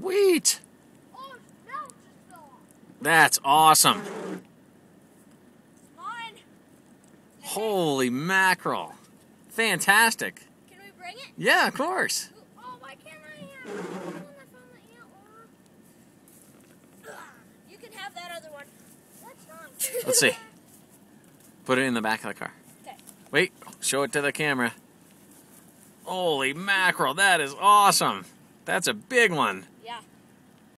Sweet. Now it's just fell off. That's awesome. Holy mackerel. Fantastic. Can we bring it? Yeah, of course. Oh, why can't I have the one that's on the antler? Ugh, You can have that other one. That's not. Let's see. Put it in the back of the car. Okay. Wait, show it to the camera. Holy mackerel, that is awesome. That's a big one. Yeah.